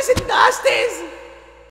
this in those days.